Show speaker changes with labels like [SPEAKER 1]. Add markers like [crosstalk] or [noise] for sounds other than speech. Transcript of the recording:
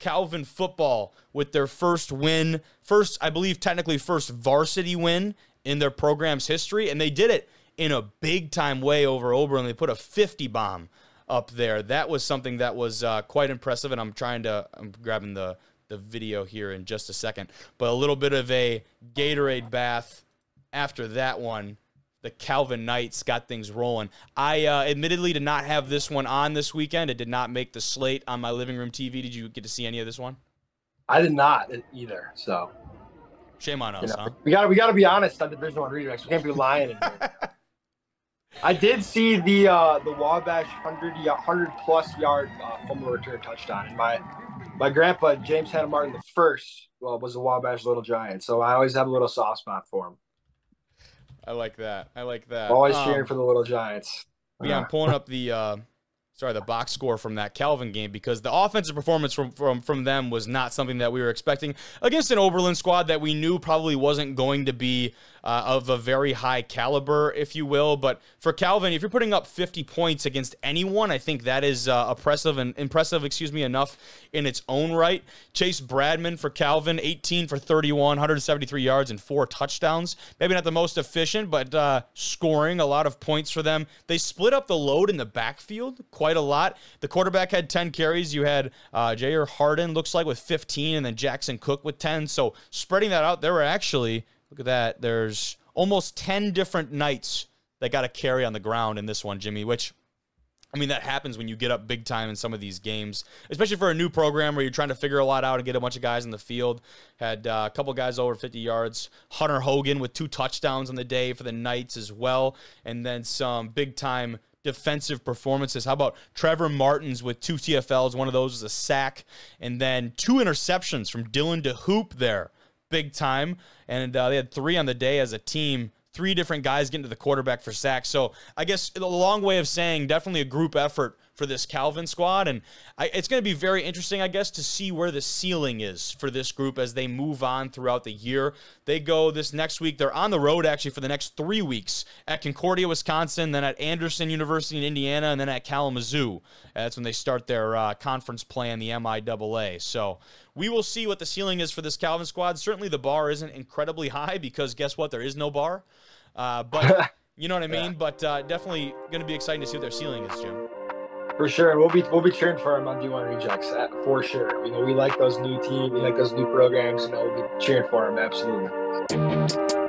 [SPEAKER 1] Calvin football with their first win, first, I believe, technically first varsity win in their program's history. And they did it in a big time way over Oberlin. They put a 50 bomb up there. That was something that was uh, quite impressive. And I'm trying to, I'm grabbing the, the video here in just a second. But a little bit of a Gatorade bath after that one the Calvin Knights got things rolling. I uh, admittedly did not have this one on this weekend. It did not make the slate on my living room TV. Did you get to see any of this one?
[SPEAKER 2] I did not either. So
[SPEAKER 1] shame on us, you know, huh?
[SPEAKER 2] We got we got to be honest on the Division One Rejects. We can't be lying. [laughs] I did see the uh, the Wabash hundred hundred plus yard uh, fumble return touchdown, and my my grandpa James Hannah Martin the first well was a Wabash Little Giant, so I always have a little soft spot for him.
[SPEAKER 1] I like that. I like that.
[SPEAKER 2] Always um, cheering for the little Giants.
[SPEAKER 1] Yeah, I'm [laughs] pulling up the uh, sorry the box score from that Calvin game because the offensive performance from from from them was not something that we were expecting against an Oberlin squad that we knew probably wasn't going to be uh, of a very high caliber, if you will. But for Calvin, if you're putting up 50 points against anyone, I think that is uh, oppressive and impressive, excuse me, enough in its own right. Chase Bradman for Calvin, 18 for 31, 173 yards and four touchdowns. Maybe not the most efficient, but uh, scoring a lot of points for them. They split up the load in the backfield quite a lot. The quarterback had 10 carries. You had uh, Jair Harden, looks like, with 15, and then Jackson Cook with 10. So spreading that out, there were actually Look at that. There's almost 10 different knights that got a carry on the ground in this one, Jimmy, which I mean, that happens when you get up big time in some of these games, especially for a new program where you're trying to figure a lot out and get a bunch of guys in the field. Had uh, a couple guys over 50 yards. Hunter Hogan with two touchdowns on the day for the Knights as well. And then some big time defensive performances. How about Trevor Martins with two TFLs? One of those was a sack. And then two interceptions from Dylan DeHoop there big time. And uh, they had three on the day as a team. Three different guys getting to the quarterback for sacks. So I guess a long way of saying definitely a group effort for this Calvin squad. And I, it's going to be very interesting, I guess, to see where the ceiling is for this group as they move on throughout the year. They go this next week. They're on the road actually for the next three weeks at Concordia, Wisconsin, then at Anderson University in Indiana, and then at Kalamazoo. That's when they start their uh, conference play in the MIAA. So we will see what the ceiling is for this Calvin squad. Certainly the bar isn't incredibly [laughs] high because guess what? There is no bar. Uh, but. [laughs] You know what I mean? Yeah. But uh, definitely going to be exciting to see what their ceiling is, Jim.
[SPEAKER 2] For sure, we'll be we'll be cheering for him on D1 Rejects uh, for sure. You know, we like those new teams, we like those new programs. You know, we'll be cheering for him absolutely.